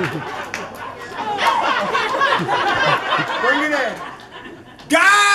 Bring it in. God!